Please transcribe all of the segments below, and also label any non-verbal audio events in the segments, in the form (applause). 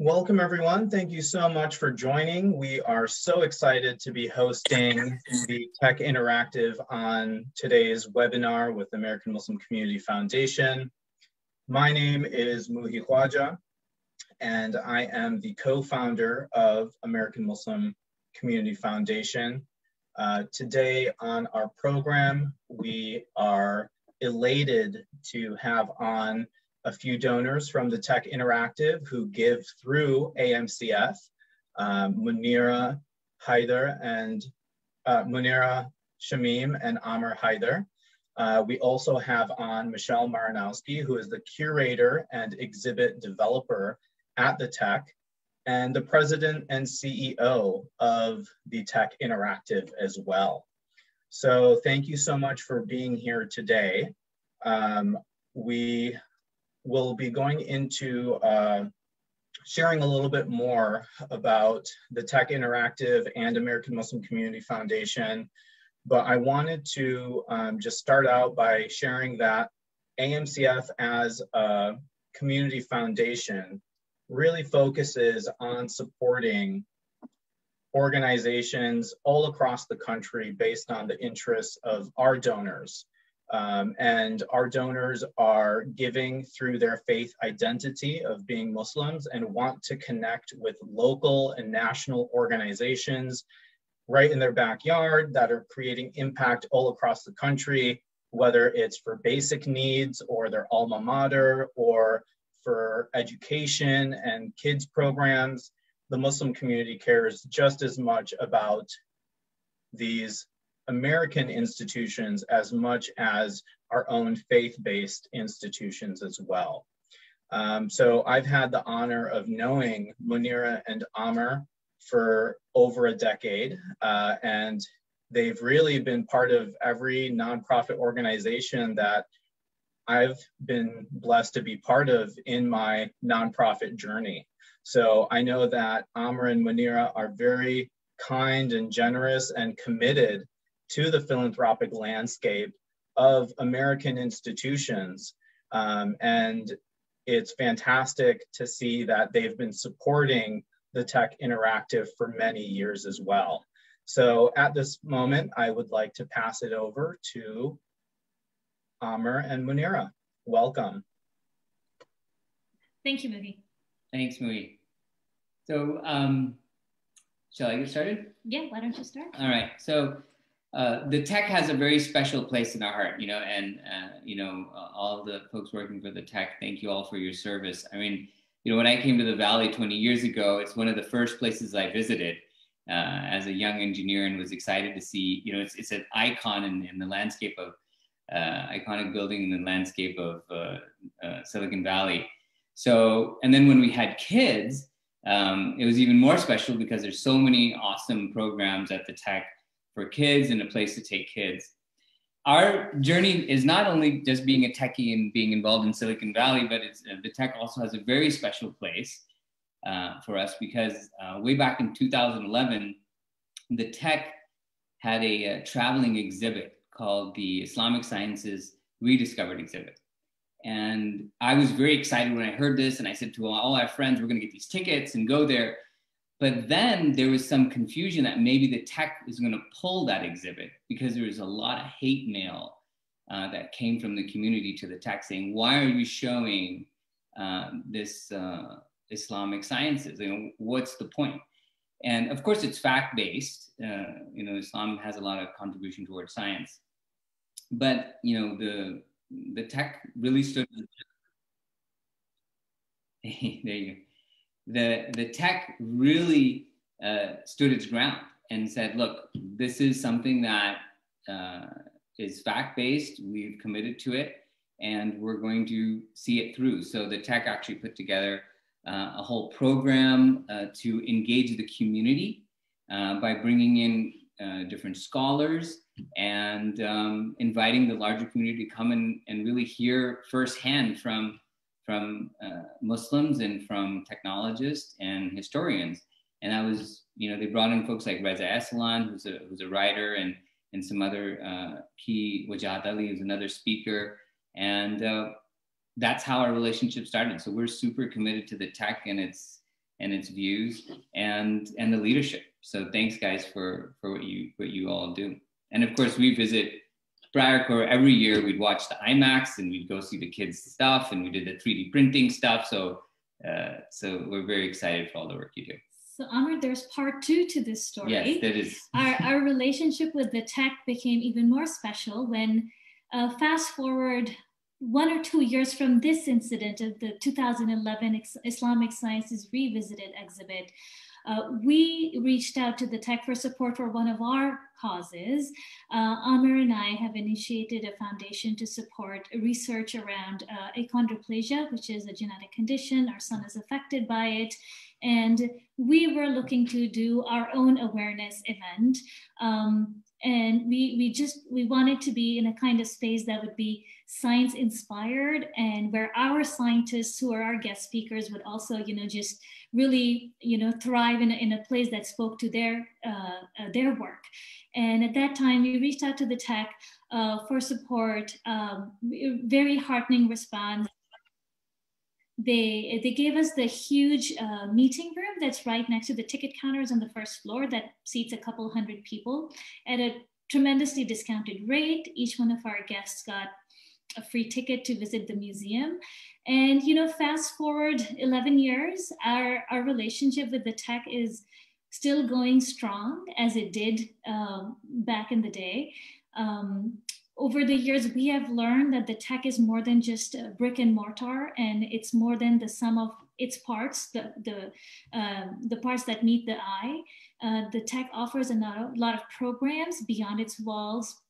Welcome everyone. Thank you so much for joining. We are so excited to be hosting the Tech Interactive on today's webinar with American Muslim Community Foundation. My name is Muhi Khwaja, and I am the co-founder of American Muslim Community Foundation. Uh, today on our program, we are elated to have on a few donors from the Tech Interactive who give through AMCF, um, Munira Haider and uh, Munira Shamim and Amr Haider. Uh, we also have on Michelle Maranowski, who is the curator and exhibit developer at the Tech and the president and CEO of the Tech Interactive as well. So thank you so much for being here today. Um, we we'll be going into uh, sharing a little bit more about the Tech Interactive and American Muslim Community Foundation. But I wanted to um, just start out by sharing that AMCF as a community foundation really focuses on supporting organizations all across the country based on the interests of our donors. Um, and our donors are giving through their faith identity of being Muslims and want to connect with local and national organizations right in their backyard that are creating impact all across the country, whether it's for basic needs or their alma mater or for education and kids programs. The Muslim community cares just as much about these American institutions as much as our own faith-based institutions as well. Um, so I've had the honor of knowing Munira and Amr for over a decade, uh, and they've really been part of every nonprofit organization that I've been blessed to be part of in my nonprofit journey. So I know that Amr and Munira are very kind and generous and committed to the philanthropic landscape of American institutions. Um, and it's fantastic to see that they've been supporting the Tech Interactive for many years as well. So at this moment, I would like to pass it over to Amr and Munira. Welcome. Thank you, Muhi. Thanks, Muhi. So, um, shall I get started? Yeah, why don't you start? All right. So, uh, the tech has a very special place in our heart, you know, and uh, you know uh, all the folks working for the tech. Thank you all for your service. I mean, you know, when I came to the Valley 20 years ago, it's one of the first places I visited uh, as a young engineer, and was excited to see. You know, it's it's an icon in, in the landscape of uh, iconic building in the landscape of Silicon Valley. So, and then when we had kids, um, it was even more special because there's so many awesome programs at the tech for kids and a place to take kids. Our journey is not only just being a techie and being involved in Silicon Valley, but uh, the tech also has a very special place uh, for us because uh, way back in 2011, the tech had a, a uh, traveling exhibit called the Islamic Sciences Rediscovered exhibit. And I was very excited when I heard this, and I said to all our friends, we're going to get these tickets and go there. But then there was some confusion that maybe the tech is going to pull that exhibit because there was a lot of hate mail uh, that came from the community to the tech saying, why are you showing uh, this uh, Islamic sciences? You know, what's the point? And of course, it's fact-based. Uh, you know, Islam has a lot of contribution towards science. But, you know, the, the tech really stood. (laughs) there you go the, the tech really uh, stood its ground and said, look, this is something that uh, is fact based. We've committed to it and we're going to see it through. So the tech actually put together uh, a whole program uh, to engage the community uh, by bringing in uh, different scholars and um, inviting the larger community to come and really hear firsthand from from uh, Muslims and from technologists and historians. And I was, you know, they brought in folks like Reza Aslan, who's a, who's a writer, and, and some other uh, key, Wajahat Ali, who's another speaker. And uh, that's how our relationship started. So we're super committed to the tech, and it's, and its views and and the leadership. So thanks guys for for what you what you all do. And of course we visit Briarcore every year. We'd watch the IMAX and we'd go see the kids stuff and we did the 3D printing stuff. So uh, so we're very excited for all the work you do. So Amr, there's part two to this story. Yes, that is. our, our relationship with the tech became even more special when uh, fast forward one or two years from this incident of the 2011 Islamic Sciences Revisited exhibit, uh, we reached out to the tech for support for one of our causes. Uh, Amir and I have initiated a foundation to support research around uh, achondroplasia, which is a genetic condition. Our son is affected by it. And we were looking to do our own awareness event. Um, and we, we just, we wanted to be in a kind of space that would be science inspired and where our scientists who are our guest speakers would also, you know, just really, you know, thrive in a, in a place that spoke to their, uh, uh, their work. And at that time, we reached out to the tech uh, for support, um, very heartening response. They, they gave us the huge uh, meeting room that's right next to the ticket counters on the first floor that seats a couple hundred people at a tremendously discounted rate. Each one of our guests got a free ticket to visit the museum. And, you know, fast forward 11 years, our, our relationship with the tech is still going strong as it did um, back in the day. Um, over the years, we have learned that the tech is more than just brick and mortar, and it's more than the sum of its parts, the, the, uh, the parts that meet the eye. Uh, the tech offers a lot of programs beyond its walls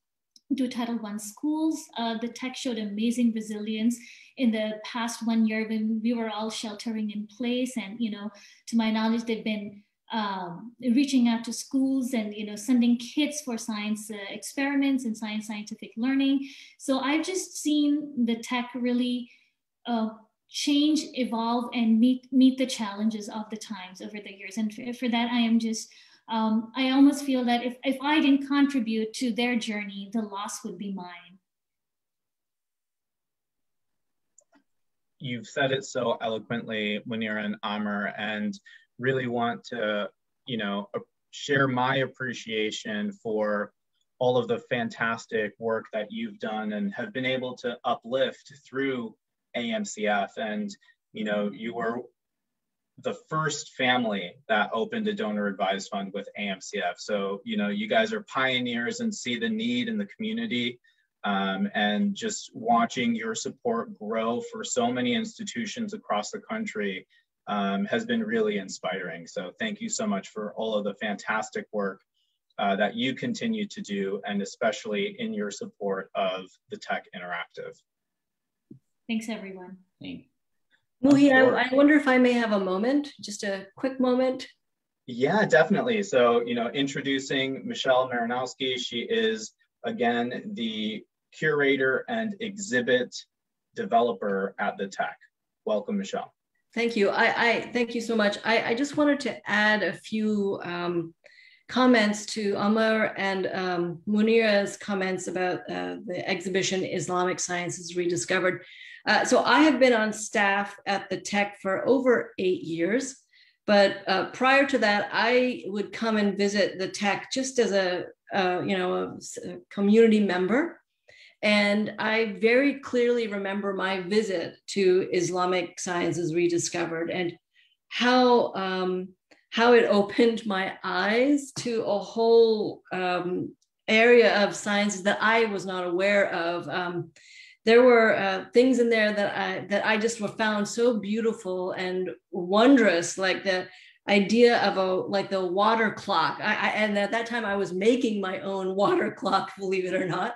to Title I schools. Uh, the tech showed amazing resilience in the past one year when we were all sheltering in place. And, you know, to my knowledge, they've been um, reaching out to schools and, you know, sending kits for science uh, experiments and science scientific learning. So I've just seen the tech really uh, change, evolve, and meet, meet the challenges of the times over the years. And for, for that, I am just um, I almost feel that if, if I didn't contribute to their journey, the loss would be mine. You've said it so eloquently, Munira and Amr, and really want to, you know, share my appreciation for all of the fantastic work that you've done and have been able to uplift through AMCF. And, you know, you were the first family that opened a donor advised fund with AMCF. So, you know, you guys are pioneers and see the need in the community. Um, and just watching your support grow for so many institutions across the country um, has been really inspiring. So, thank you so much for all of the fantastic work uh, that you continue to do, and especially in your support of the Tech Interactive. Thanks, everyone. Thanks. Muhi, I, I wonder if I may have a moment, just a quick moment. Yeah, definitely. So, you know, introducing Michelle Maranowski. She is, again, the curator and exhibit developer at the Tech. Welcome, Michelle. Thank you. I, I thank you so much. I, I just wanted to add a few um, comments to Amr and um, Munira's comments about uh, the exhibition Islamic Sciences Rediscovered. Uh, so I have been on staff at the tech for over eight years. But uh, prior to that, I would come and visit the tech just as a, you know, a, a community member. And I very clearly remember my visit to Islamic Sciences Rediscovered and how um, how it opened my eyes to a whole um, area of sciences that I was not aware of. Um, there were uh, things in there that I that I just found so beautiful and wondrous, like the idea of a like the water clock. I, I, and at that time, I was making my own water (laughs) clock, believe it or not.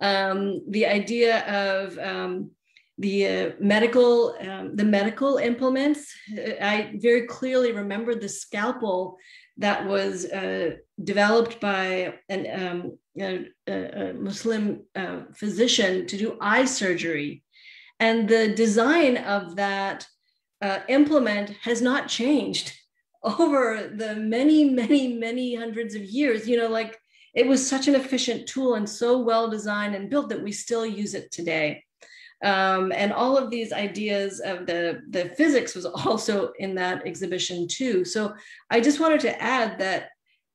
Um, the idea of um, the uh, medical um, the medical implements. I very clearly remember the scalpel that was uh, developed by an, um, a, a, Muslim uh, physician to do eye surgery. And the design of that uh, implement has not changed (laughs) over the many, many, many hundreds of years. You know, like it was such an efficient tool and so well designed and built that we still use it today. Um, and all of these ideas of the, the physics was (laughs) also in that exhibition too. So I just wanted to add that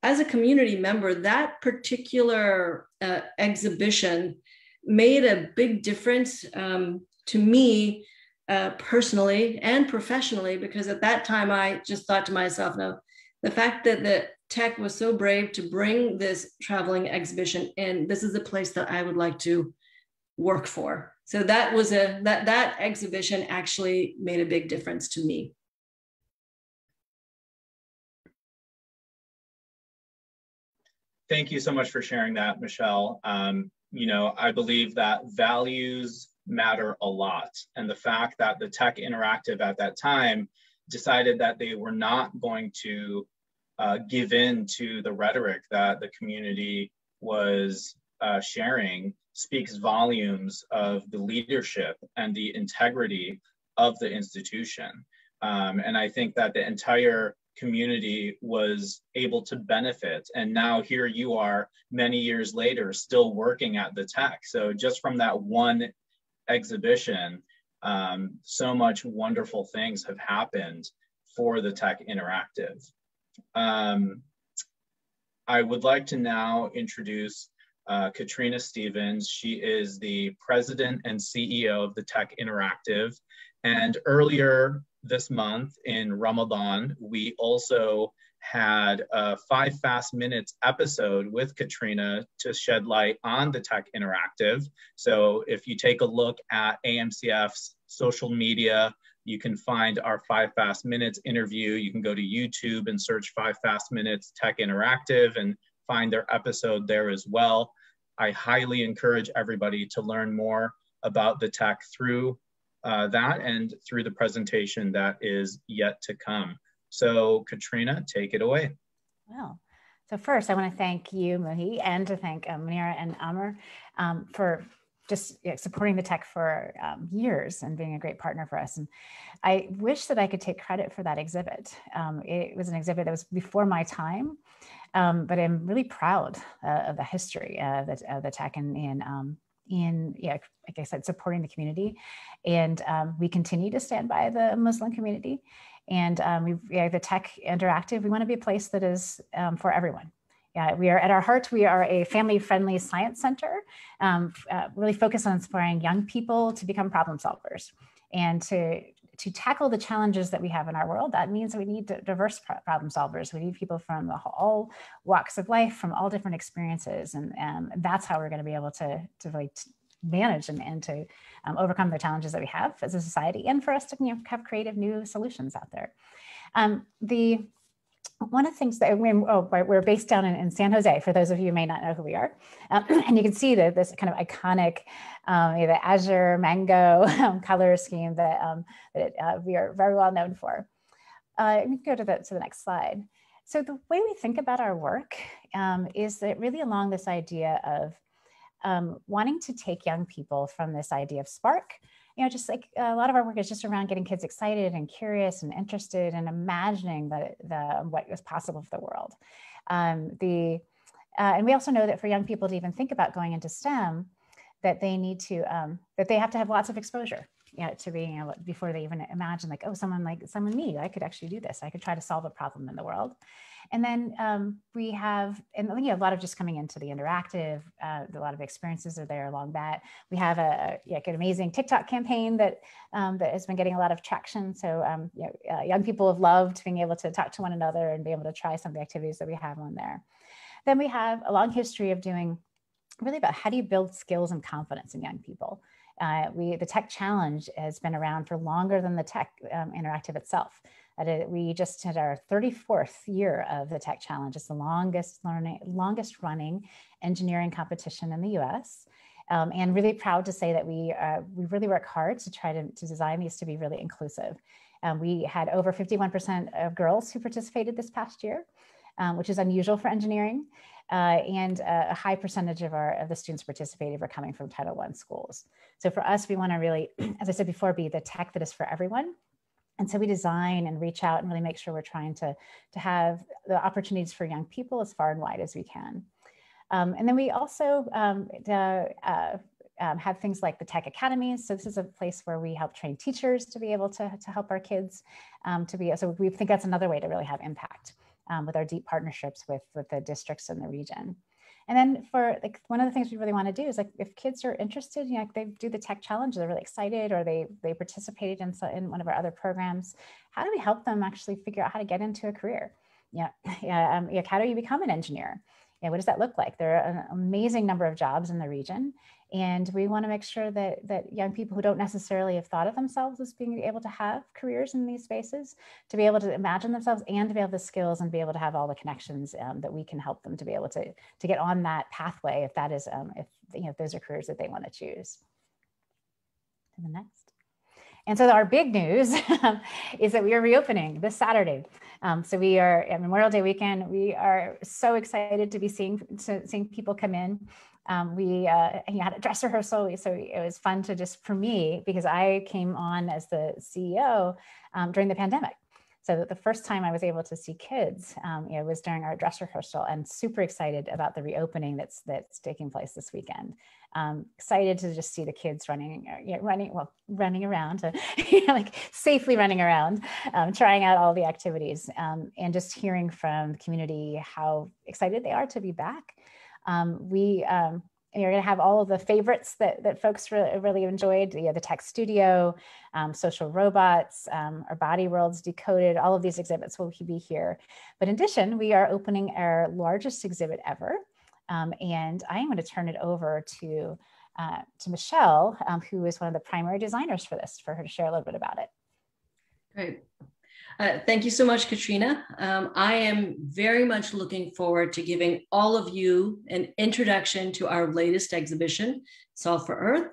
as a community member, that particular uh, exhibition made a big difference um, to me uh, personally and professionally, because at that time I just thought to myself, no, the fact that the tech was so brave to bring this traveling exhibition in, this is a place that I would like to work for. So that was a that that exhibition actually made a big difference to me. Thank you so much for sharing that, Michelle. Um, you know, I believe that values matter a lot. And the fact that the Tech Interactive at that time decided that they were not going to uh, give in to the rhetoric that the community was uh, sharing speaks volumes of the leadership and the integrity of the institution. Um, and I think that the entire community was able to benefit. And now here you are many years later, still working at the tech. So just from that one exhibition, um, so much wonderful things have happened for the Tech Interactive. Um, I would like to now introduce uh, Katrina Stevens. She is the president and CEO of the Tech Interactive. And earlier this month in Ramadan, we also had a five fast minutes episode with Katrina to shed light on the Tech Interactive. So if you take a look at AMCF's social media, you can find our five fast minutes interview. You can go to YouTube and search five fast minutes Tech Interactive and find their episode there as well. I highly encourage everybody to learn more about the tech through uh, that and through the presentation that is yet to come. So Katrina, take it away. Well, so first I want to thank you, Muhi, and to thank um, Munira and Amr um, for just supporting the tech for um, years and being a great partner for us. And I wish that I could take credit for that exhibit. Um, it was an exhibit that was before my time, um, but I'm really proud uh, of the history of, the, tech and, and um, in, yeah, like I said, supporting the community. And um, we continue to stand by the Muslim community. And um, we, yeah, the Tech Interactive, we want to be a place that is um, for everyone. Yeah, we are at our heart, we are a family-friendly science center, um, uh, really focused on inspiring young people to become problem solvers and to to tackle the challenges that we have in our world, that means we need diverse problem solvers. We need people from all walks of life, from all different experiences. And, and that's how we're going to be able to, to really manage and, and to um, overcome the challenges that we have as a society and for us to you know, have creative new solutions out there. Um, the one of the things that we, oh, we're based down in, in, San Jose, for those of you who may not know who we are. Um, (clears throat) and you can see that this kind of iconic, um, the azure mango um, color scheme that, um, that uh, we are very well known for. Uh, we go to the, to the next slide. So the way we think about our work um, is that really along this idea of um, wanting to take young people from this idea of spark you know, just like a lot of our work is just around getting kids excited and curious and interested and imagining the, the what was possible for the world. Um, the, uh, and we also know that for young people to even think about going into STEM, that they need to, um, that they have to have lots of exposure you know, to being able, before they even imagine like, oh, someone like someone me, I could actually do this. I could try to solve a problem in the world. And then um, we have, and you a lot of just coming into the interactive, uh, a lot of experiences are there along that. We have a, yeah, an amazing TikTok campaign that um, that has been getting a lot of traction. So um, you know, uh, young people have loved being able to talk to one another and be able to try some of the activities that we have on there. Then we have a long history of doing really about how do you build skills and confidence in young people. Uh, we, the Tech Challenge has been around for longer than the Tech um, Interactive itself. It, we just had our 34th year of the Tech Challenge. It's the longest learning, longest running engineering competition in the US. Um, and really proud to say that we, uh, we really work hard to try to, to design these to be really inclusive. Um, we had over 51% of girls who participated this past year, um, which is unusual for engineering. Uh, and a high percentage of our of the students participated were coming from Title I schools. So for us, we want to really, (clears throat) as I said before, be the tech that is for everyone. And so we design and reach out and really make sure we're trying to, to have the opportunities for young people as far and wide as we can. Um, and then we also um, the, uh, um, have things like the tech academies. So this is a place where we help train teachers to be able to, to help our kids um, to be, so we think that's another way to really have impact um, with our deep partnerships with, with the districts in the region. And then for like one of the things we really want to do is like if kids are interested, you know, they do the tech challenge, they're really excited, or they they participated in so in one of our other programs. How do we help them actually figure out how to get into a career? Yeah, (laughs) yeah. Um, like how do you become an engineer? Yeah, what does that look like? There are an amazing number of jobs in the region, and we want to make sure that, that young people who don't necessarily have thought of themselves as being able to have careers in these spaces, to be able to imagine themselves and to be able the skills and be able to have all the connections um, that we can help them to be able to, to get on that pathway if that is, um, if, you know, if those are careers that they want to choose. To the next. And so our big news (laughs) is that we are reopening this Saturday. Um, so we are at Memorial Day weekend. We are so excited to be seeing to, seeing people come in um, we uh, had a dress rehearsal, so it was fun to just for me because I came on as the CEO um, during the pandemic. So the first time I was able to see kids, um, know, was during our dress rehearsal, and super excited about the reopening that's that's taking place this weekend. Um, excited to just see the kids running, uh, running, well, running around, (laughs) know, like safely running around, um, trying out all the activities, um, and just hearing from the community how excited they are to be back. Um, we um, you're going to have all of the favorites that, that folks really, really enjoyed you know, the tech studio um, social robots um, our body worlds decoded all of these exhibits will be here but in addition we are opening our largest exhibit ever um, and i am going to turn it over to uh, to michelle um, who is one of the primary designers for this for her to share a little bit about it great uh, thank you so much, Katrina. Um, I am very much looking forward to giving all of you an introduction to our latest exhibition, Solve for Earth.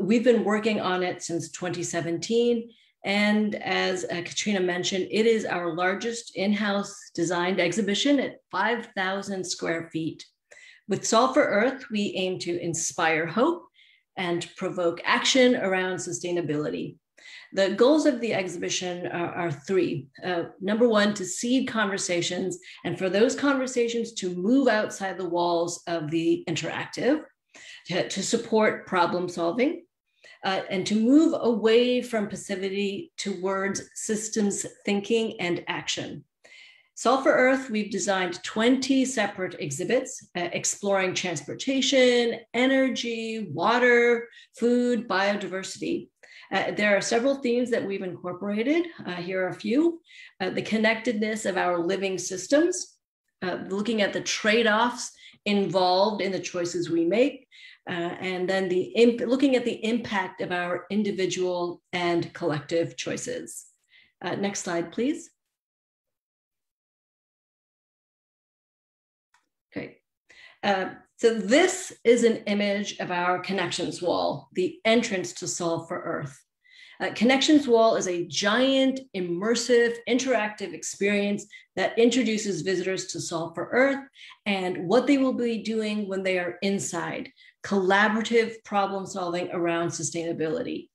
We've been working on it since 2017. And as uh, Katrina mentioned, it is our largest in-house designed exhibition at 5,000 square feet. With Solve for Earth, we aim to inspire hope and provoke action around sustainability. The goals of the exhibition are, are three. Uh, number one, to seed conversations, and for those conversations to move outside the walls of the interactive, to, to support problem solving, uh, and to move away from passivity towards systems thinking and action. Solve for Earth, we've designed 20 separate exhibits uh, exploring transportation, energy, water, food, biodiversity. Uh, there are several themes that we've incorporated. Uh, here are a few. Uh, the connectedness of our living systems, uh, looking at the trade-offs involved in the choices we make, uh, and then the looking at the impact of our individual and collective choices. Next slide, please. So this is an image of our connections wall, the entrance to Solve for Earth. Uh, connections Wall is a giant, immersive, interactive experience that introduces visitors to Solve for Earth and what they will be doing when they are inside, collaborative problem solving around sustainability.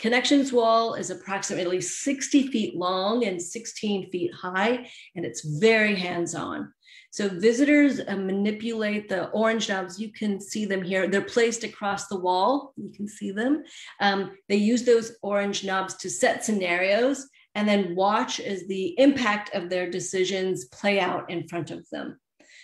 Connections Wall is approximately 60 feet long and 16 feet high, and it's very hands-on. So visitors uh, manipulate the orange knobs. You can see them here. They're placed across the wall. You can see them. Um, they use those orange knobs to set scenarios and then watch as the impact of their decisions play out in front of them.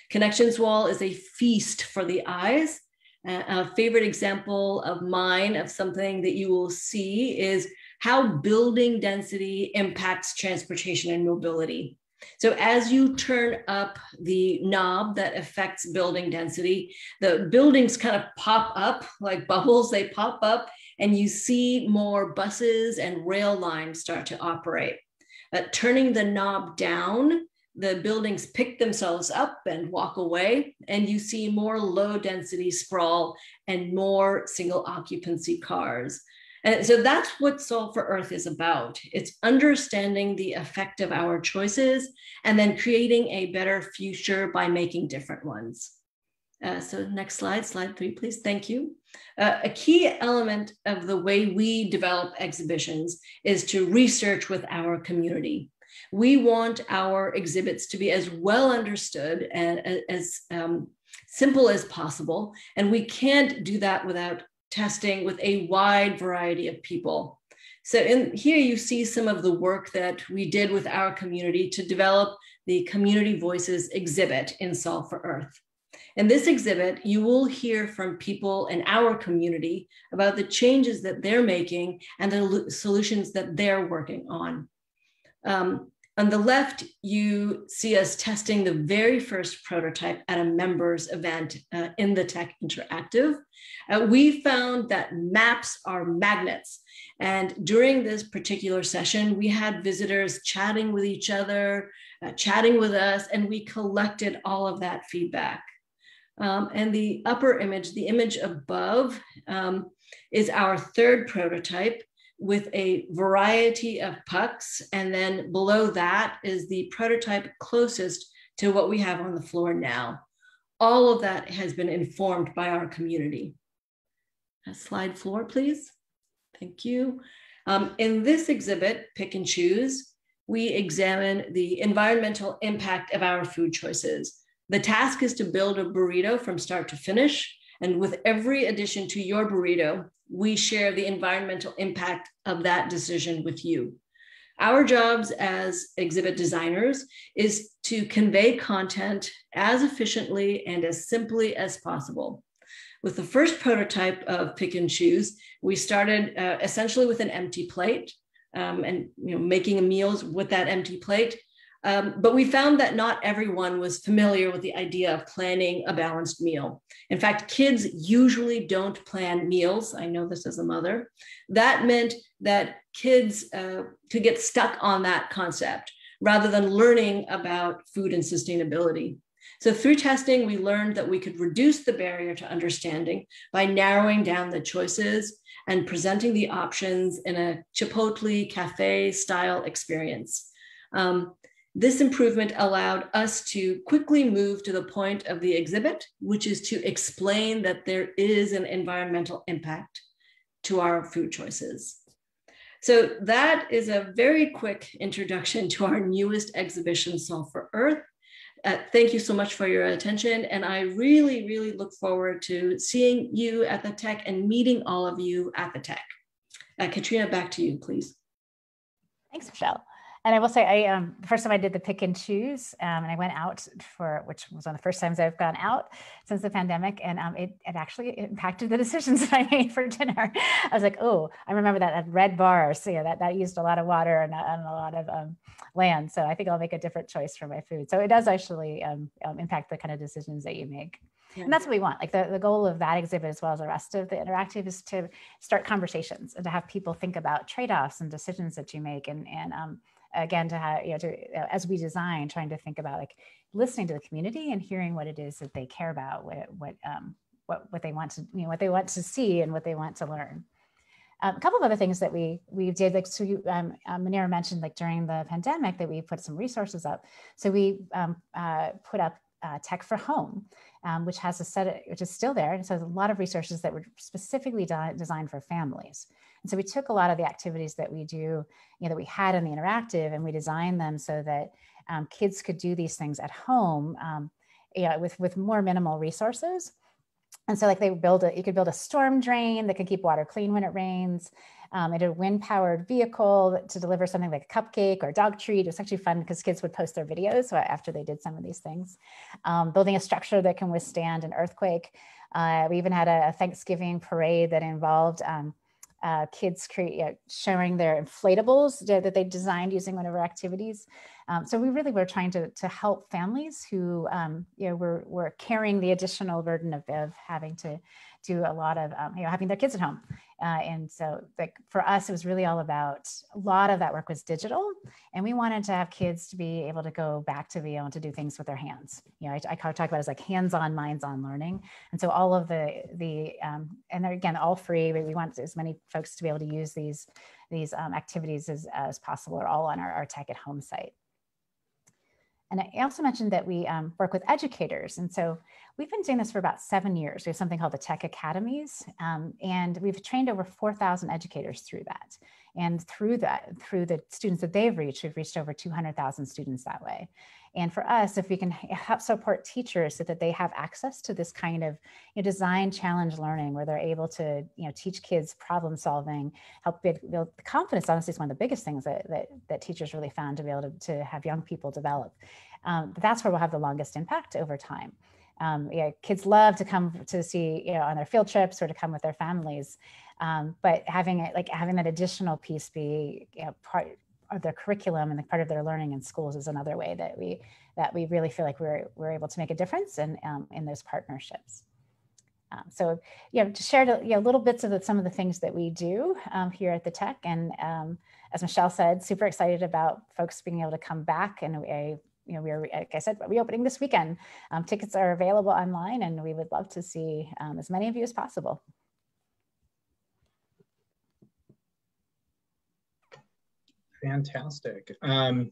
Connections Wall is a feast for the eyes. Uh, a favorite example of mine of something that you will see is how building density impacts transportation and mobility. So as you turn up the knob that affects building density, the buildings kind of pop up like bubbles, they pop up and you see more buses and rail lines start to operate. Uh, turning the knob down, the buildings pick themselves up and walk away, and you see more low density sprawl and more single occupancy cars. And so that's what Solve for Earth is about. It's understanding the effect of our choices and then creating a better future by making different ones. Uh, so next slide, slide three, please. Thank you. Uh, a key element of the way we develop exhibitions is to research with our community. We want our exhibits to be as well understood and as um, simple as possible. And we can't do that without testing with a wide variety of people. So in here you see some of the work that we did with our community to develop the Community Voices exhibit in Solve for Earth. In this exhibit, you will hear from people in our community about the changes that they're making and the solutions that they're working on. Um, on the left, you see us testing the very first prototype at a members event uh, in the Tech Interactive. Uh, we found that maps are magnets. And during this particular session, we had visitors chatting with each other, uh, chatting with us, and we collected all of that feedback. Um, and the upper image, the image above, um, is our third prototype with a variety of pucks. And then below that is the prototype closest to what we have on the floor now. All of that has been informed by our community. A slide floor, please. Thank you. Um, in this exhibit, Pick and Choose, we examine the environmental impact of our food choices. The task is to build a burrito from start to finish. And with every addition to your burrito, we share the environmental impact of that decision with you. Our jobs as exhibit designers is to convey content as efficiently and as simply as possible. With the first prototype of Pick and Choose, we started uh, essentially with an empty plate um, and you know making meals with that empty plate. Um, but we found that not everyone was familiar with the idea of planning a balanced meal. In fact, kids usually don't plan meals. I know this as a mother. That meant that kids uh, could get stuck on that concept rather than learning about food and sustainability. So through testing, we learned that we could reduce the barrier to understanding by narrowing down the choices and presenting the options in a Chipotle cafe style experience. Um, this improvement allowed us to quickly move to the point of the exhibit, which is to explain that there is an environmental impact to our food choices. So that is a very quick introduction to our newest exhibition, Solve for Earth. Uh, thank you so much for your attention. And I really, really look forward to seeing you at the tech and meeting all of you at the tech. Uh, Katrina, back to you, please. Thanks, Michelle. And I will say, I um, the first time I did the pick and choose, um, and I went out for, which was one of the first times I've gone out since the pandemic, and um, it, it actually impacted the (laughs) decisions that I made for dinner. I was like, oh, I remember that, that red bar, so yeah, that, that used a lot of water and, and a lot of um, land. So I think I'll make a different choice for my food. So it does actually um, um, impact the kind of decisions that you make. Yeah. And that's what we want. Like the, the goal of that exhibit, as well as the rest of the interactive, is to start conversations and to have people think about trade offs and decisions that you make and, and um, again to have you know to as we design trying to think about like listening to the community and hearing what it is that they care about what what um what what they want to you know what they want to see and what they want to learn. Um, a couple of other things that we we did like so you, um, um, Munira mentioned like during the pandemic that we put some resources up. So we um, uh, put up uh, tech for home um, which has a set of, which is still there and so a lot of resources that were specifically de- designed for families and so we took a lot of the activities that we do, you know, that we had in the interactive and we designed them so that um, kids could do these things at home, um, you know, with, with more minimal resources. And so like they build a, you could build a storm drain that can keep water clean when it rains. Um, it had a wind powered vehicle to deliver something like a cupcake or a dog treat. It was actually fun because kids would post their videos after they did some of these things. Um, building a structure that can withstand an earthquake. Uh, we even had a, a, Thanksgiving parade that involved um, uh, kids create, showing their inflatables that they designed using one of our activities. Um, so we really were trying to, to help families who um, you know, were, were carrying the additional burden of, of having to do a lot of um, you know having their kids at home. Uh, and so like for us it was really all about a lot of that work was digital and we wanted to have kids to be able to go back to be able to do things with their hands. You know i, I talk about it as like hands-on minds-on learning. And so all of the the um, and they're again all free but we want as many folks to be able to use these these um, activities as, as possible are all on our, our tech at home site. And I also mentioned that we um, work with educators. And so we've been doing this for about seven years. We have something called the Tech Academies, um, and we've trained over 4,000 educators through that. And through that, through the students that they've reached, we've reached over 200,000 students that way. And for us, if we can help support teachers so that they have access to this kind of you know, design challenge learning where they're able to you know, teach kids problem solving, help build, build confidence, honestly, is one of the biggest things that, that, that teachers really found to be able to, to have young people develop. Um, that's where we'll have the longest impact over time. Um, yeah, kids love to come to see, you know, on their field trips or to come with their families. Um, but having it like having that additional piece be you know, part of their curriculum and the part of their learning in schools is another way that we that we really feel like we're we're able to make a difference in um, in those partnerships. Um, so, you know, to share you know, little bits of the, some of the things that we do um, here at the Tech, and um, as Michelle said, super excited about folks being able to come back, and we, you know, we are, like I said, reopening this weekend. Um, tickets are available online, and we would love to see um, as many of you as possible. Fantastic. Um,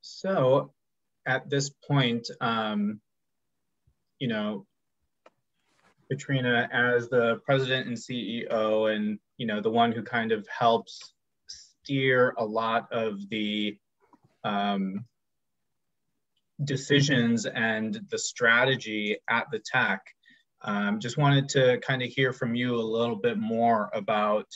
so at this point, um, you know, Katrina, as the president and CEO, and you know, the one who kind of helps steer a lot of the um, decisions and the strategy at the tech. Um, just wanted to kind of hear from you a little bit more about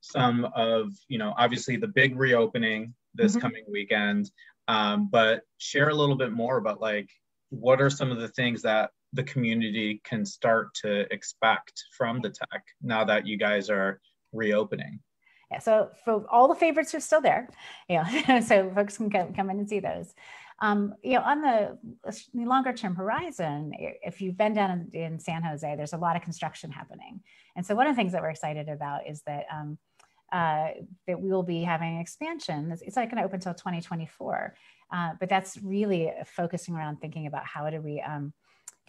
some of, you know, obviously the big reopening this mm-hmm. coming weekend, um, but share a little bit more about like what are some of the things that the community can start to expect from the tech now that you guys are reopening. Yeah, so for all the favorites are still there, you (laughs) know, so folks can come, come in and see those. Um, you know, on the longer term horizon, if you've been down in, in, San Jose, there's a lot of construction happening. And so one of the things that we're excited about is that um, uh, that we will be having expansion. It's, it's not going to open until 2024, uh, but that's really focusing around thinking about how do we um,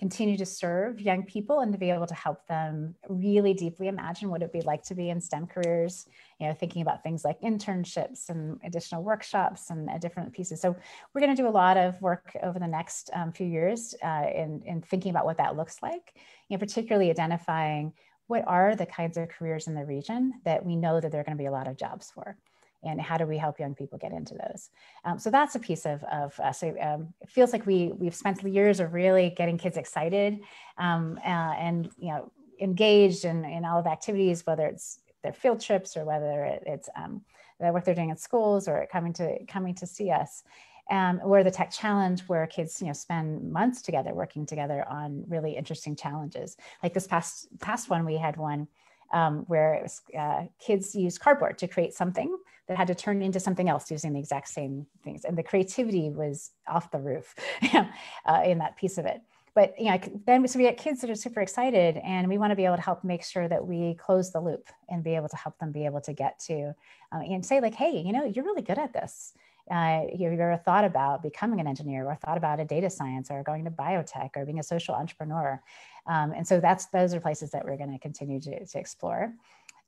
continue to serve young people and to be able to help them really deeply imagine what it'd be like to be in STEM careers, you know, thinking about things like internships and additional workshops and uh, different pieces. So we're going to do a lot of work over the next um, few years uh, in, in thinking about what that looks like, you know, particularly identifying what are the kinds of careers in the region that we know that there are going to be a lot of jobs for and how do we help young people get into those? Um, so that's a piece of, of uh, so um, it feels like we we've spent years of really getting kids excited um, uh, and you know engaged in, in all of the activities whether it's their field trips or whether it's um, the work they're doing at schools or coming to coming to see us um, or the tech challenge where kids you know spend months together working together on really interesting challenges. Like this past past one we had one um, where it was, uh, kids used cardboard to create something that had to turn into something else using the exact same things. And the creativity was off the roof (laughs) uh, in that piece of it. But you know then so we get kids that are super excited and we want to be able to help make sure that we close the loop and be able to help them be able to get to uh, and say like hey you know you're really good at this uh, you've ever thought about becoming an engineer or thought about a data science or going to biotech or being a social entrepreneur. Um, and so that's those are places that we're going to continue to, to explore.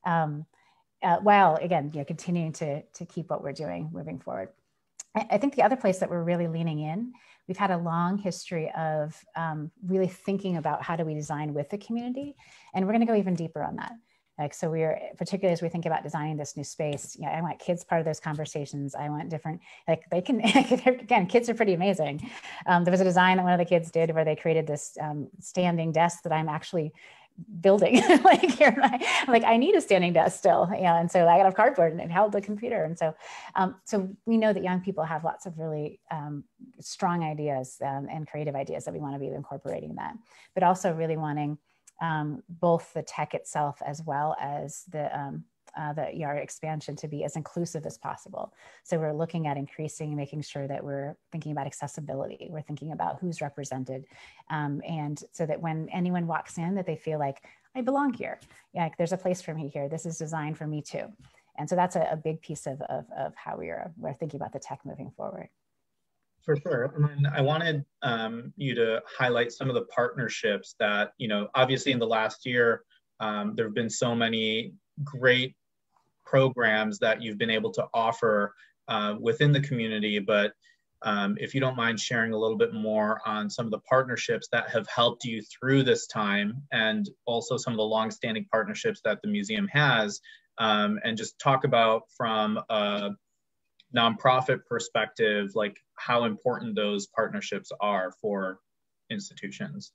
Um, uh, while again, you know, continuing to, to keep what we're doing moving forward. I, I, think the other place that we're really leaning in, we've had a long history of um, really thinking about how do we design with the community, and we're going to go even deeper on that. Like, so we are, particularly as we think about designing this new space, you know, I want kids part of those conversations. I want different, like they can, (laughs) again, kids are pretty amazing. Um, there was a design that one of the kids did where they created this um, standing desk that I'm actually building (laughs) like here I, like i need a standing desk still know and so i got a cardboard and it held the computer and so um, so we know that young people have lots of really um, strong ideas um, and creative ideas that we want to be incorporating that but also really wanting um, both the tech itself as well as the um, uh, the ER expansion to be as inclusive as possible. So we're looking at increasing and making sure that we're thinking about accessibility. We're thinking about who's represented, um, and so that when anyone walks in, that they feel like I belong here. Yeah, there's a place for me here. This is designed for me too. And so that's a, a big piece of, of, of how we are we're thinking about the tech moving forward. For sure. And then I wanted um, you to highlight some of the partnerships that, you know, obviously in the last year, um, there have been so many great programs that you've been able to offer uh, within the community. But um, if you don't mind sharing a little bit more on some of the partnerships that have helped you through this time and also some of the longstanding partnerships that the museum has um, and just talk about from a nonprofit perspective, like how important those partnerships are for institutions.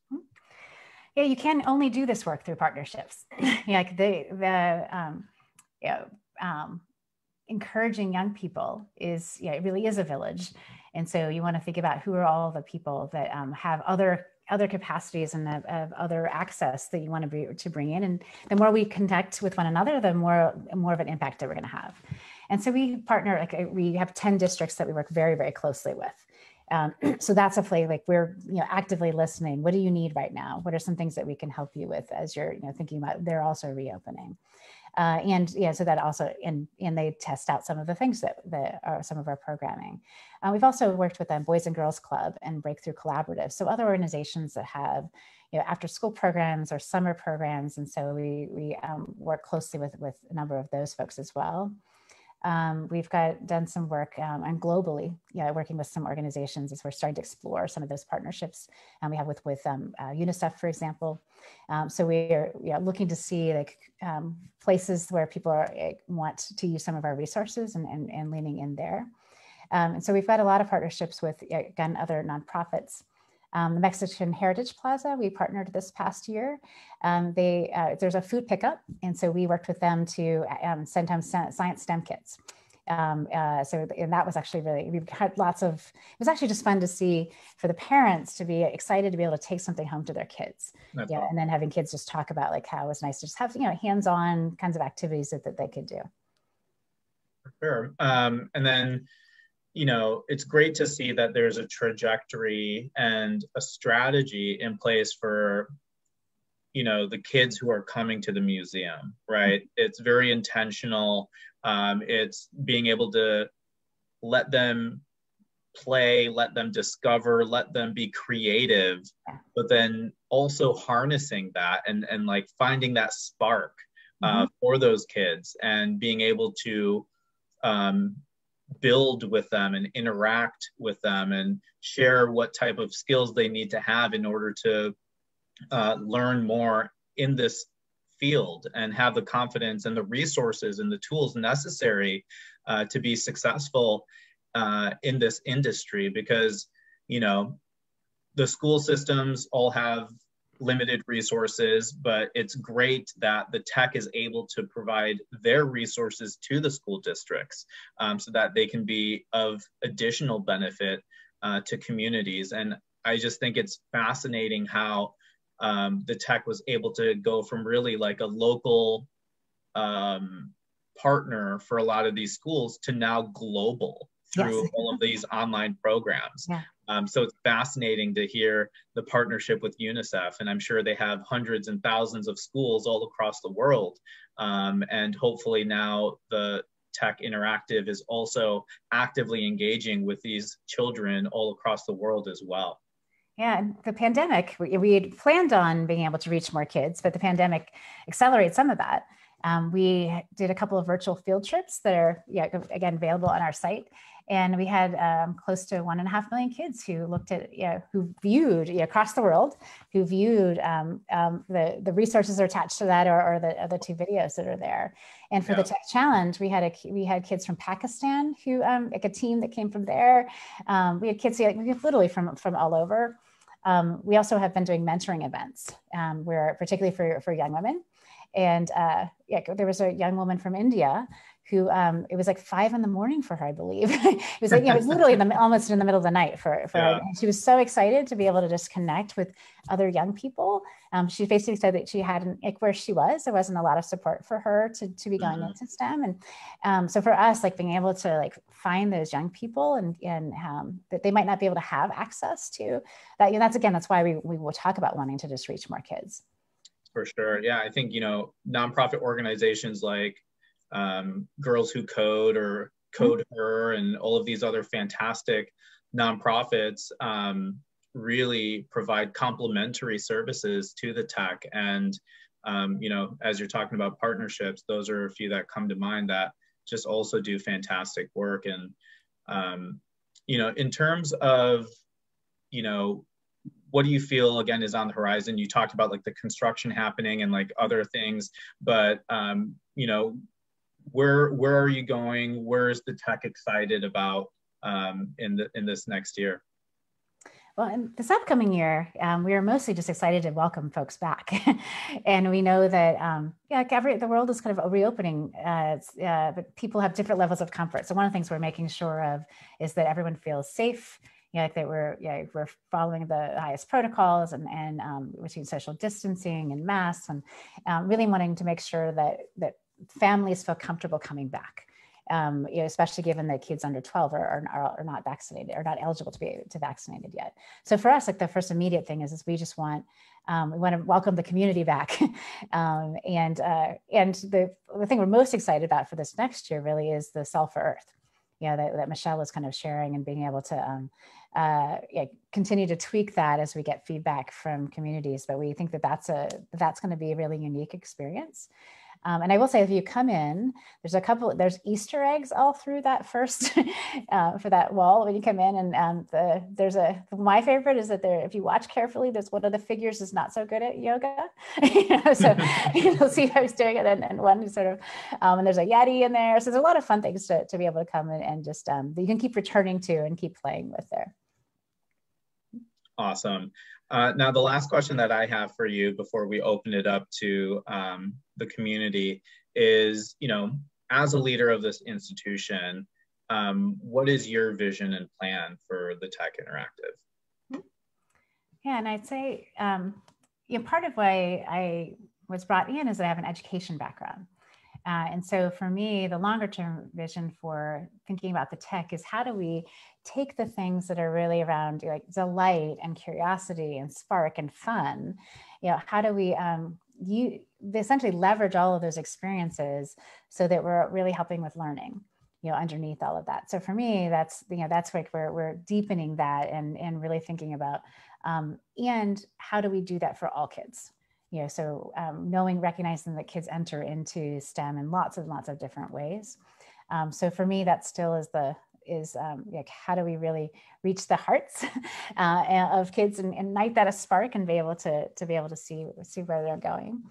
Yeah, you can only do this work through partnerships. (laughs) like the the um, yeah, um, encouraging young people is yeah, it really is a village, and so you want to think about who are all the people that um, have other other capacities and of, other access that you want to be to bring in and the more we connect with one another the more more of an impact that we're going to have and so we partner like we have 10 districts that we work very very closely with. Um, (clears throat) so that's a play like we're you know actively listening. What do you need right now? What are some things that we can help you with as you're you know thinking about they're also reopening. Uh, and yeah, so that also and and they test out some of the things that that are some of our programming. Uh, we've also worked with them, Boys and Girls Club and Breakthrough Collaborative, so other organizations that have you know after school programs or summer programs, and so we we um, work closely with with a number of those folks as well. Um, we've got done some work um, and globally, yeah, working with some organizations as we're starting to explore some of those partnerships. And we have with with um, uh, UNICEF, for example. Um, so we are yeah, looking to see like um, places where people are, uh, want to use some of our resources and, and, and leaning in there. Um, and so we've got a lot of partnerships with again other nonprofits. Um, the Mexican Heritage Plaza, we partnered this past year. Um, they, uh, there's a food pickup, and so we worked with them to um, send them science STEM kits. Um, uh, so and that was actually really we had lots of it was actually just fun to see for the parents to be excited to be able to take something home to their kids That's yeah awesome. and then having kids just talk about like how it was nice to just have you know hands-on kinds of activities that, that they could do sure um, and then you know, it's great to see that there's a trajectory and a strategy in place for, you know, the kids who are coming to the museum, right? It's very intentional. Um, it's being able to let them play, let them discover, let them be creative, but then also harnessing that and, and like finding that spark uh, mm-hmm. for those kids and being able to um, build with them and interact with them and share what type of skills they need to have in order to uh, learn more in this field and have the confidence and the resources and the tools necessary uh, to be successful uh, in this industry because you know the school systems all have limited resources, but it's great that the tech is able to provide their resources to the school districts um, so that they can be of additional benefit uh, to communities. And I just think it's fascinating how um, the tech was able to go from really like a local um, partner for a lot of these schools to now global through yes. all of these online programs. Yeah. Um, so it's fascinating to hear the partnership with UNICEF, and I'm sure they have hundreds and thousands of schools all across the world. Um, and hopefully now the Tech Interactive is also actively engaging with these children all across the world as well. Yeah, the pandemic, we, we had planned on being able to reach more kids, but the pandemic accelerates some of that. Um, we did a couple of virtual field trips that are, yeah, again, available on our site and we had um, close to one and a half million kids who looked at you know, who viewed you know, across the world who viewed um, um, the the resources attached to that or, or the other two videos that are there. And for yeah. the tech challenge we had a we had kids from pakistan who um, like a team that came from there. Um, we had kids like, literally from from all over. Um, we also have been doing mentoring events where particularly for for young women. And uh, yeah, there was a young woman from India who um, it was like five in the morning for her, I believe. (laughs) it was like, you know, it was literally in the, (laughs) almost in the middle of the night for, for yeah. her. And she was so excited to be able to just connect with other young people. Um, she basically said that she hadn't like where she was, there wasn't a lot of support for her to, to be going mm-hmm. into STEM. And um, so for us, like being able to like find those young people and, and um, that they might not be able to have access to that, you know, that's again, that's why we, we will talk about wanting to just reach more kids. For sure. Yeah. I think, you know, nonprofit organizations like um, Girls Who Code or Code mm-hmm. Her and all of these other fantastic nonprofits um, really provide complementary services to the tech. And, um, you know, as you're talking about partnerships, those are a few that come to mind that just also do fantastic work. And, um, you know, in terms of, you know, what do you feel again is on the horizon? You talked about like the construction happening and like other things, but um, you know, where where are you going? Where is the tech excited about um, in the in this next year? Well, in this upcoming year, um, we are mostly just excited to welcome folks back, (laughs) and we know that um, yeah, every the world is kind of reopening, uh, uh, but people have different levels of comfort. So one of the things we're making sure of is that everyone feels safe. You know, like that we're yeah, we're following the highest protocols and and um, between social distancing and masks, and um, really wanting to make sure that that families feel comfortable coming back um, you know, especially given that kids under 12 are, are, are not vaccinated or not eligible to be to vaccinated yet. So for us, like the first immediate thing is, is we just want um, we want to welcome the community back, (laughs) um, and uh, and the the thing we're most excited about for this next year really is the Solve for Earth, you know, that, that Michelle was kind of sharing and being able to um, uh, yeah, continue to tweak that as we get feedback from communities. But we think that that's a that's going to be a really unique experience. Um, and I will say, if you come in, there's a couple, there's Easter eggs all through that first, (laughs) uh, for that wall when you come in. And um, the, there's a, my favorite is that there, if you watch carefully, there's one of the figures is not so good at yoga. (laughs) you know, so (laughs) you'll see how he's doing it. And, and one sort of, um, and there's a Yeti in there. So there's a lot of fun things to, to be able to come in and just, um, you can keep returning to and keep playing with there. Awesome. Uh, now, the last question that I have for you before we open it up to um, the community is, you know, as a leader of this institution, um, what is your vision and plan for the Tech Interactive? Yeah, and I'd say, um, you know, part of why I was brought in is that I have an education background. Uh, and so for me, the longer term vision for thinking about the tech is how do we take the things that are really around like delight and curiosity and spark and fun, you know, how do we um, you essentially leverage all of those experiences so that we're really helping with learning you know underneath all of that? So for me that's you know that's like we're, we're deepening that and and really thinking about um, and how do we do that for all kids you know so um, knowing recognizing that kids enter into stem in lots and lots of different ways um, so for me that still is the is um, like how do we really reach the hearts (laughs) uh, of kids and, ignite that a spark and be able to to be able to see see where they're going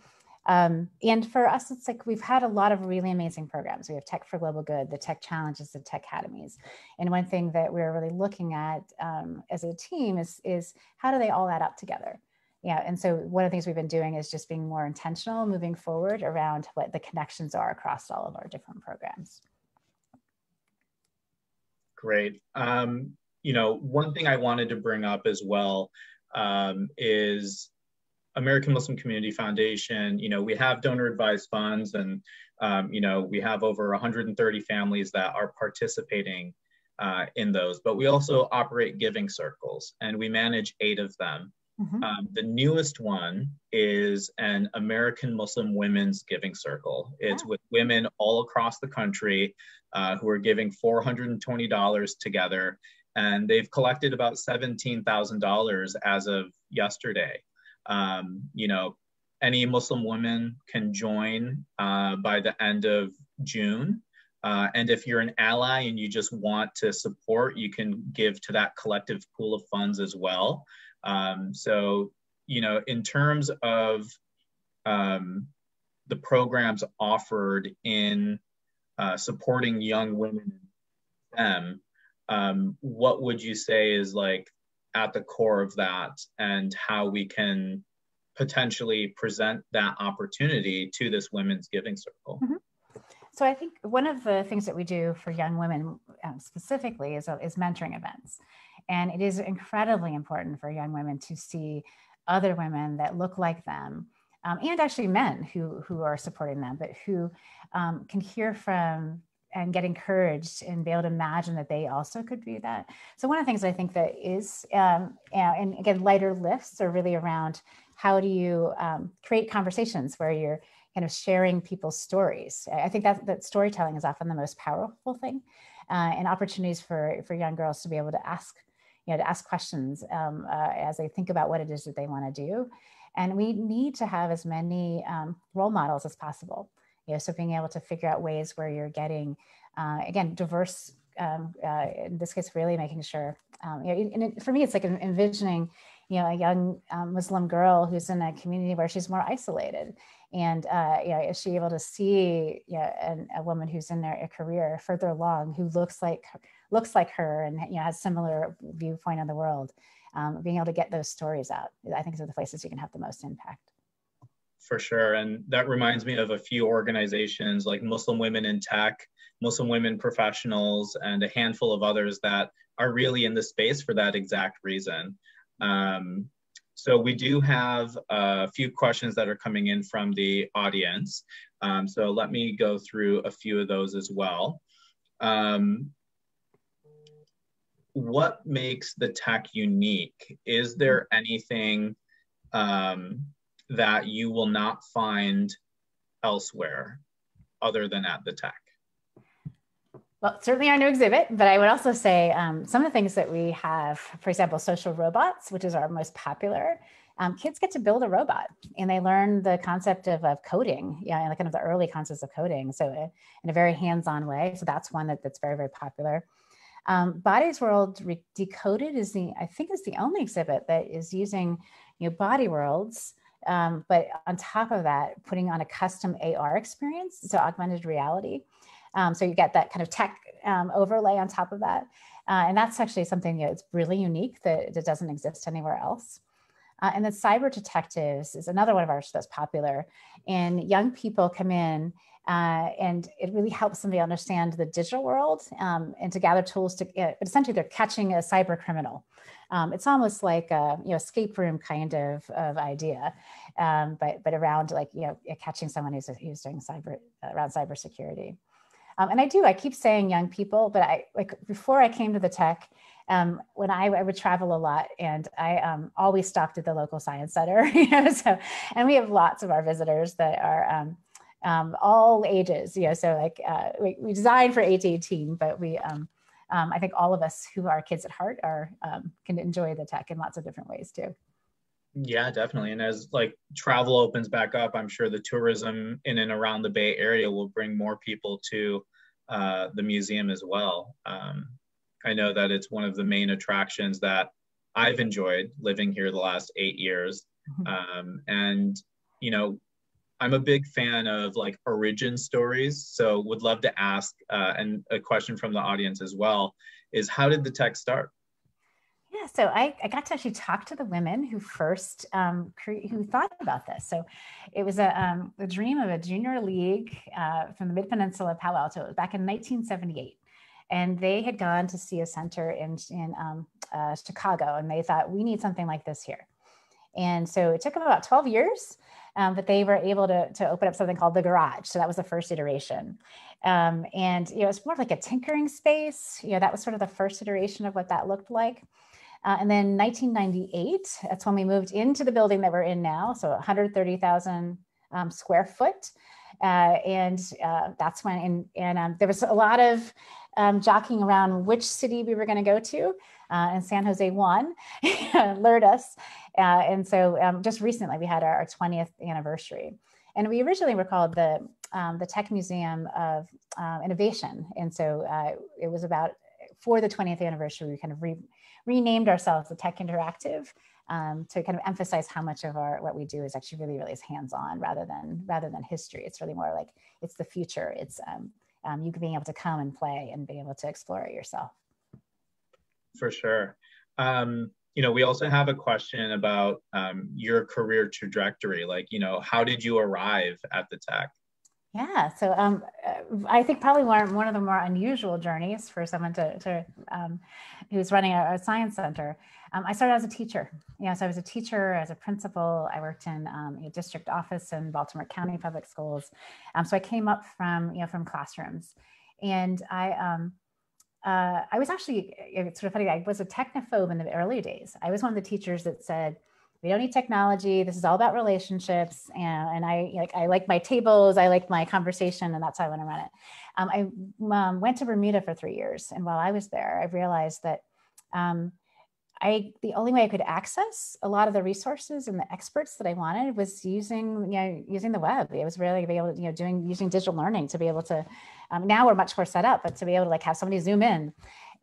um, and for us, it's like we've had a lot of really amazing programs. We have Tech for Global Good, the Tech Challenges, the Tech Academies. And one thing that we're really looking at um, as a team is, is how do they all add up together? Yeah, and so one of the things we've been doing is just being more intentional moving forward around what the connections are across all of our different programs. Great. Um, you know, one thing I wanted to bring up as well um, is American Muslim Community Foundation. You know, we have donor advised funds, and um, you know, we have over 130 families that are participating uh, in those. But we also operate giving circles, and we manage eight of them. Mm-hmm. Um, the newest one is an American Muslim Women's Giving Circle. It's with women all across the country uh, who are giving $420 together, and they've collected about $17,000 as of yesterday. Um, you know, any Muslim woman can join uh, by the end of June. Uh, and if you're an ally and you just want to support, you can give to that collective pool of funds as well. Um, so, you know, in terms of um, the programs offered in uh, supporting young women in STEM, um, what would you say is like at the core of that and how we can potentially present that opportunity to this women's giving circle? Mm-hmm. So I think one of the things that we do for young women um, specifically is, is mentoring events. And it is incredibly important for young women to see other women that look like them um, and actually men who, who are supporting them, but who um, can hear from and get encouraged and be able to imagine that they also could be that. So one of the things I think that is, um, and again, lighter lifts are really around how do you um, create conversations where you're kind of sharing people's stories. I think that, that storytelling is often the most powerful thing uh, and opportunities for, for young girls to be able to ask you know, to ask questions um, uh, as they think about what it is that they want to do. And we need to have as many um, role models as possible. You know, so being able to figure out ways where you're getting, uh, again, diverse, um, uh, in this case, really making sure, um, you know, and it, for me, it's like an envisioning, you know, a young um, Muslim girl who's in a community where she's more isolated And uh, you know, is she able to see you know, an, a woman who's in their career further along who looks like looks like her and you know has similar viewpoint on the world? Um, being able to get those stories out, I think, is the places you can have the most impact. For sure, and that reminds me of a few organizations like Muslim Women in Tech, Muslim Women Professionals, and a handful of others that are really in the space for that exact reason. Um, so we do have a few questions that are coming in from the audience. Um, so let me go through a few of those as well. Um, what makes the tech unique? Is there anything um, that you will not find elsewhere other than at the tech? Well, certainly our new exhibit, but I would also say um, some of the things that we have, for example, social robots, which is our most popular. Um, kids get to build a robot and they learn the concept of, of coding, yeah, and kind of the early concepts of coding. So uh, in a very hands-on way. So that's one that, that's very, very popular. Um, Bodies World Re- Decoded is the, I think is the only exhibit that is using, you know, body worlds, um, but on top of that, putting on a custom AR experience, so augmented reality. Um, so you get that kind of tech um, overlay on top of that. Uh, and that's actually something that's really unique that, that doesn't exist anywhere else. Uh, and then cyber detectives is another one of ours that's popular. And young people come in uh, and it really helps somebody understand the digital world um, and to gather tools to, uh, essentially they're catching a cyber criminal. Um, it's almost like a you know escape room kind of, of idea, um, but but around like you know catching someone who's, who's doing cyber around cybersecurity. Um, and I do, I keep saying young people, but I like before I came to the tech, um, when I, I, would travel a lot and I um, always stopped at the local science center, (laughs) you know, so, and we have lots of our visitors that are um, um, all ages, you know, so like uh, we, we designed for eight to 18, but we, um, I think all of us who are kids at heart are, can enjoy the tech in lots of different ways too. Yeah, definitely. And as like travel opens back up, I'm sure the tourism in and around the Bay Area will bring more people to uh, the museum as well. Um, I know that it's one of the main attractions that I've enjoyed living here the last eight years. Mm-hmm. Um, and, you know, I'm a big fan of like origin stories. So would love to ask, uh, and a question from the audience as well, is how did the tech start? Yeah, so I, I got to actually talk to the women who first um, cre- who thought about this. So it was a, um, a dream of a junior league uh, from the Mid Peninsula of Palo Alto. It was back in 1978, and they had gone to see a center in in um, uh, Chicago, and they thought we need something like this here. And so it took them about 12 years, um, but they were able to, to open up something called the garage. So that was the first iteration. Um, and you know, it's more like a tinkering space. You know, that was sort of the first iteration of what that looked like. Uh, and then 1998, that's when we moved into the building that we're in now. So 130,000 um, square foot. Uh, and uh, that's when, and, and um, there was a lot of um, jockeying around which city we were going to go to. Uh, and San Jose won, lured (laughs) us. Uh, and so um, just recently we had our, our, 20th anniversary. And we originally were called the, um, the Tech Museum of uh, Innovation. And so it was about, for the 20th anniversary, we kind of re renamed ourselves the Tech Interactive um, to kind of emphasize how much of our what we do is actually really really is hands-on rather than rather than history. It's really more like it's the future. It's um, um, you being able to come and play and be able to explore it yourself. For sure. Um, you know, we also have a question about um, your career trajectory. Like, you know, how did you arrive at the tech? Yeah, so um, uh, I think probably one, one of the more unusual journeys for someone to, to um, who's running a, a science center. Um, I started as a teacher. Yeah, so I was a teacher, as a principal. I worked in um, a district office in Baltimore County Public Schools. Um, so I came up from you know from classrooms, and I um, uh, I was actually it's sort of funny. I was a technophobe in the early days. I was one of the teachers that said we don't need technology. This is all about relationships. And, and I like I like my tables. I like my conversation, and that's how I want to run it. Um, I um, went to Bermuda for three years, and while I was there, I realized that um, I the only way I could access a lot of the resources and the experts that I wanted was using you know using the web. It was really be able to you know doing using digital learning to be able to. Um, now we're much more set up, but to be able to like have somebody zoom in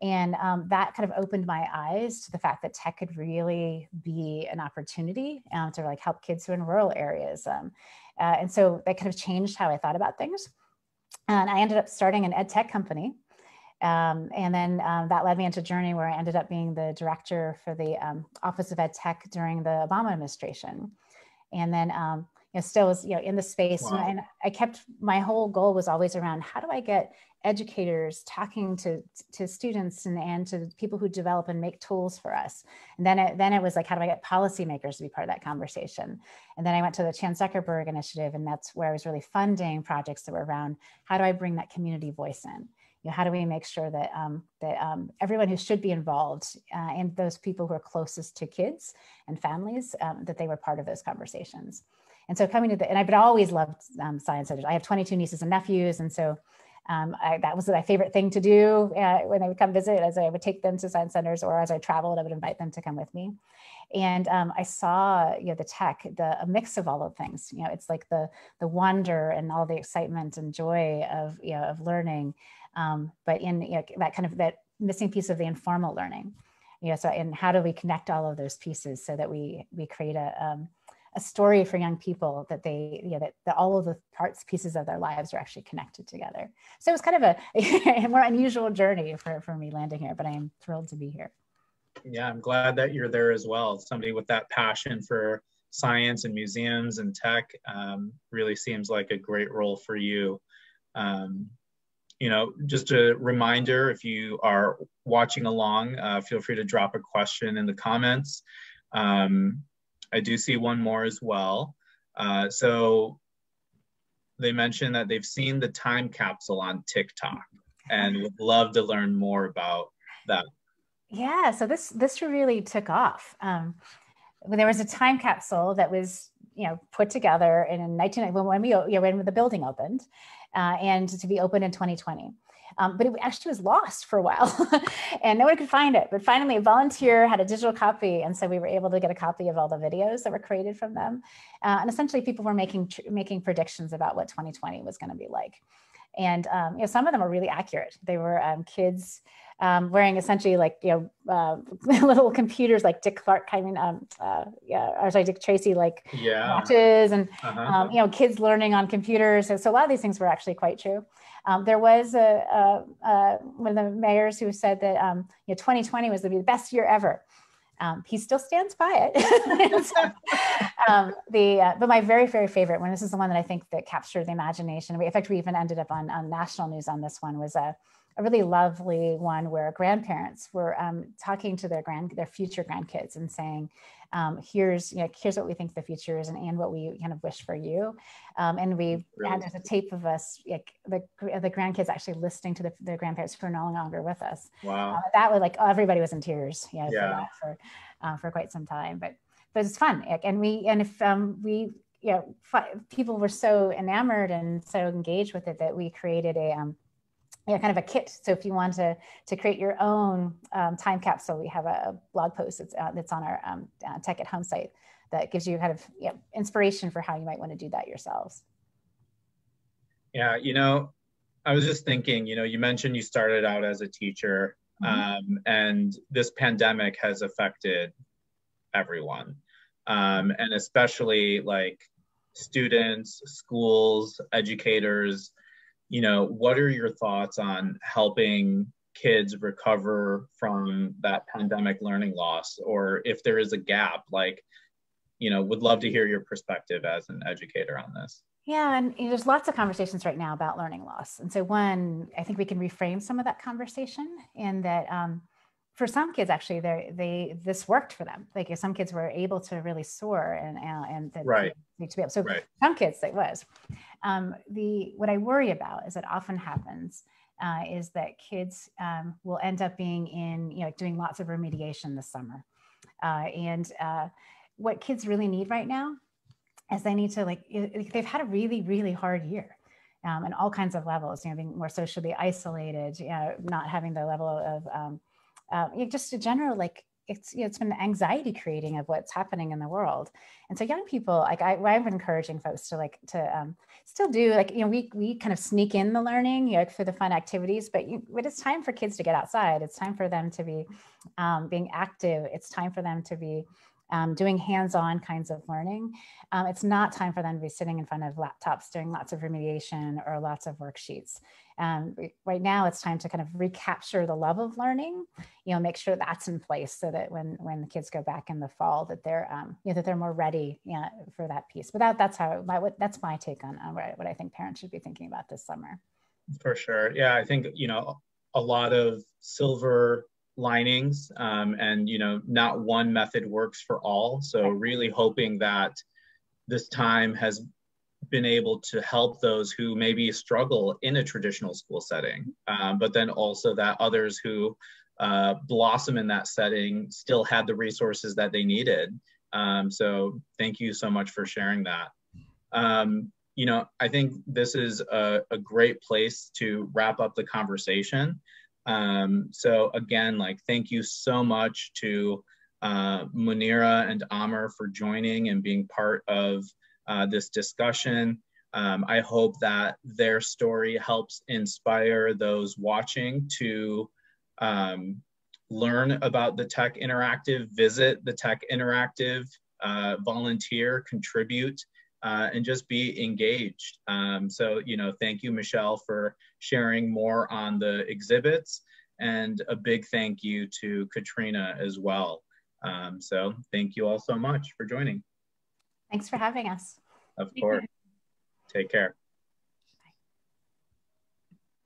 and um, that kind of opened my eyes to the fact that tech could really be an opportunity um, to like help kids who are in rural areas. Um, Uh, and so that kind of changed how I thought about things. And I ended up starting an ed tech company. Um, and then um, that led me into a journey where I ended up being the director for the um, Office of Ed Tech during the Obama administration. And then um, you know, still was you know in the space wow. and I kept my whole goal was always around how do I get educators talking to to students and, and to people who develop and make tools for us and then it then it was like how do I get policymakers to be part of that conversation and then I went to the Chan Zuckerberg initiative and that's where I was really funding projects that were around how do I bring that community voice in you know, how do we make sure that um, that um, everyone who should be involved uh, and those people who are closest to kids and families um, that they were part of those conversations and so coming to the, and I've always loved um, science centers. I have 22 nieces and nephews. And so um, I, that was my favorite thing to do uh, when they would come visit as I would take them to science centers or as I traveled, I would invite them to come with me. And um, I saw, you know, the tech, the a mix of all of things, you know, it's like the, the wonder and all the excitement and joy of, you know, of learning. Um, but in you know, that kind of that missing piece of the informal learning, you know, so, and how do we connect all of those pieces so that we, we create a, um, a story for young people that they, you know, that, that all of the parts, pieces of their lives are actually connected together. So it was kind of a, (laughs) a more unusual journey for, for me landing here, but I am thrilled to be here. Yeah, I'm glad that you're there as well. Somebody with that passion for science and museums and tech um, really seems like a great role for you. Um, you know, just a reminder if you are watching along, uh, feel free to drop a question in the comments. Um, I do see one more as well. Uh, so they mentioned that they've seen the time capsule on TikTok and would love to learn more about that. Yeah, so this this really took off. Um, there was a time capsule that was you know put together in 19 when we you know, when the building opened, uh, and to be open in 2020. Um, but it actually was lost for a while (laughs) and no one could find it. But finally, a volunteer had a digital copy. And so we were able to get a copy of all the videos that were created from them. Uh, and essentially, people were making, making predictions about what 2020 was going to be like. And um, you know, some of them were really accurate. They were um, kids um, wearing essentially like you know uh, (laughs) little computers like Dick Clark kind of um, uh, yeah or sorry Dick Tracy like yeah. watches and uh-huh. um, you know kids learning on computers. So, so, a lot of these things were actually quite true. Um, there was a, a, a, one of the mayors who said that um, you know 2020 was to be the best year ever. Um, he still stands by it. so, (laughs) um, the uh, but my very very favorite one. This is the one that I think that captured the imagination. We, in fact, we even ended up on, on national news on this one. Was a a really lovely one where grandparents were um, talking to their grand their future grandkids and saying, um, "Here's you know here's what we think the future is, and, and what we kind of wish for you." Um, and we really? had a tape of us, like the the grandkids actually listening to the, the grandparents who are no longer with us. Wow, uh, that was like everybody was in tears, you know, yeah, for for, uh, for quite some time, but but it's fun, and we and if um, we you know people were so enamored and so engaged with it that we created a um, yeah, kind of a kit. So if you want to to create your own um, time capsule, we have a blog post that's uh, that's on our um, uh, Tech at Home site that gives you kind of you know, inspiration for how you might want to do that yourselves. Yeah, you know, I was just thinking, you know, you mentioned you started out as a teacher, mm-hmm. um, and this pandemic has affected everyone, um, and especially like students, schools, educators you know, what are your thoughts on helping kids recover from that pandemic learning loss? Or if there is a gap, like, you know, would love to hear your perspective as an educator on this. Yeah, and you know, there's lots of conversations right now about learning loss. And so, one, I think we can reframe some of that conversation in that um, for some kids actually they they this worked for them. Like some kids were able to really soar and and, and right. to be able so right. some kids it was. Um, the what i worry about is that often happens uh, is that kids um, will end up being in you know doing lots of remediation this summer. Uh, and uh, what kids really need right now is they need to like they've had a really really hard year um, and all kinds of levels you know being more socially isolated you know not having the level of um, um, just a general like it's you know, it's been anxiety creating of what's happening in the world. And so young people like I, i'm encouraging folks to like to um, still do like you know we we kind of sneak in the learning you know for the fun activities but you, but it's time for kids to get outside it's time for them to be um, being active. It's time for them to be um, doing hands-on kinds of learning. Um, it's not time for them to be sitting in front of laptops doing lots of remediation or lots of worksheets. Um, right now, it's time to kind of recapture the love of learning. You know, make sure that's in place so that when when the kids go back in the fall, that they're um, you know that they're more ready you know, for that piece. But that, that's how my that's my take on, on what, what I think parents should be thinking about this summer. For sure, yeah, I think you know a lot of silver linings um, and you know not one method works for all so really hoping that this time has been able to help those who maybe struggle in a traditional school setting, um, but then also that others who uh, blossom in that setting still had the resources that they needed. Um, so thank you so much for sharing that. Um, you know, I think this is a, a, great place to wrap up the conversation. Um, so again, like thank you so much to uh, Munira and Amr for joining and being part of uh, this discussion. Um, I hope that their story helps inspire those watching to um, learn about the Tech Interactive, visit the Tech Interactive, uh, volunteer, contribute, uh, and just be engaged. Um, so, you know, thank you, Michelle, for sharing more on the exhibits. And a big thank you to Katrina as well. Um, so thank you all so much for joining. Thanks for having us. Of course. Take care.